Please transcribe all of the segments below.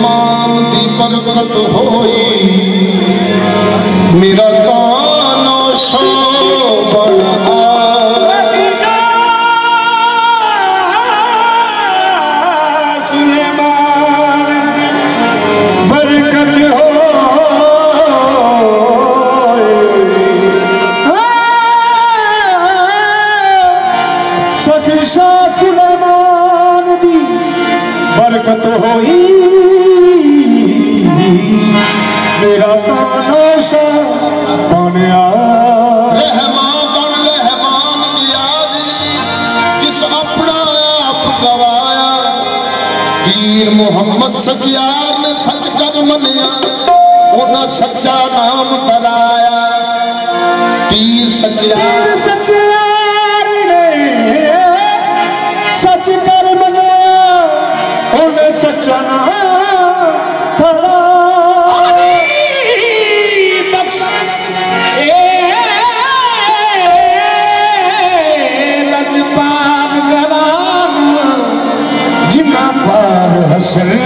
ਮਾਨ ਦੀ ਬਰਕਤ ਹੋਈ ਮੇਰਾ ਕਾਨੋ ਸ਼ੋਭਣ ਬਰਕਤ ਹੋ ਸਖੀ तेरा ताना शाह रहमान बन रहमान याद किस अपना आप गवाया पीर मोहम्मद सचियार ने सच कर मनिया उन्हें सच्चा नाम कराया पीर सचियार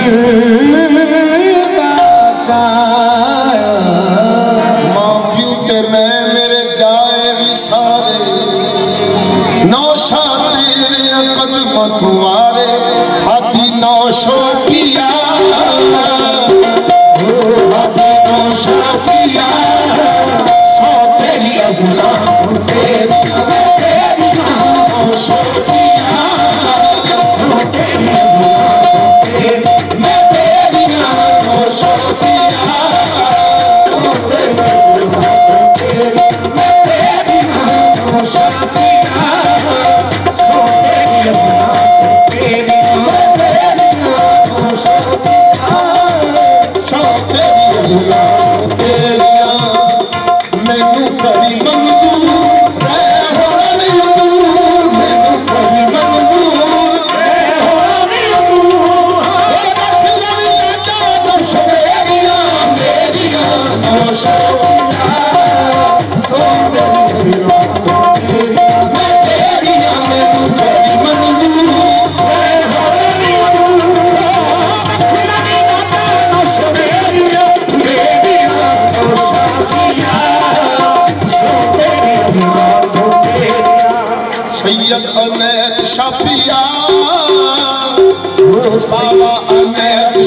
मा प्यूटे में ti जय बि सारे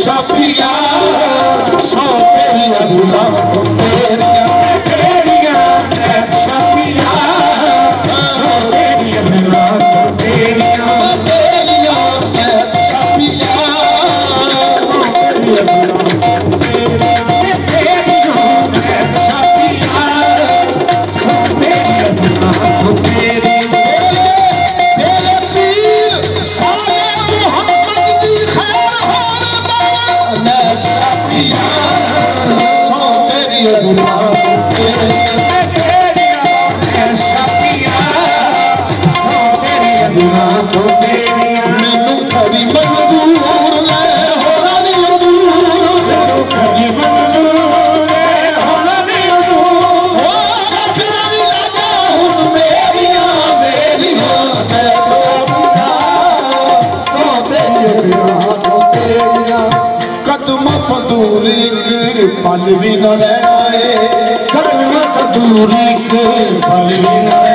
सपिया सपे पलवीना करणक दूर खे पलवी न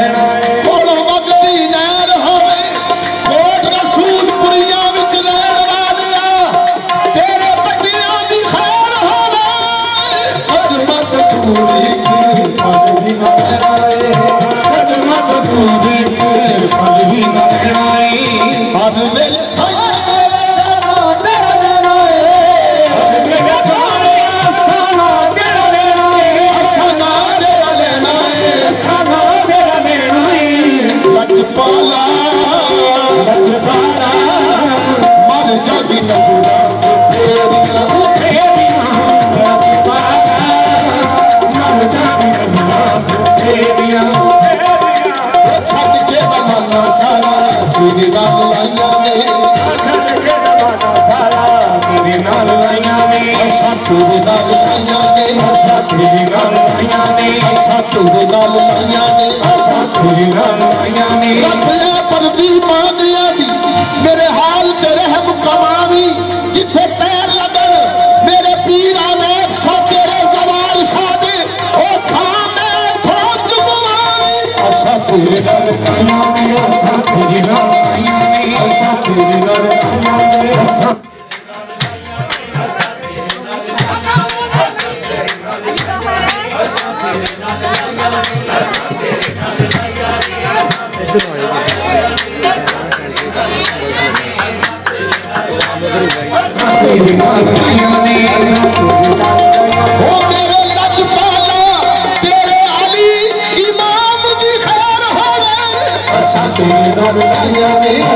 मेरी लाल लाइया ने मेरे हाल ते कमावी जिथे पैर लगन मेरे पीर आने सो तेरे सवार शाद I'll be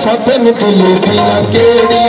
सतनि दिली भईया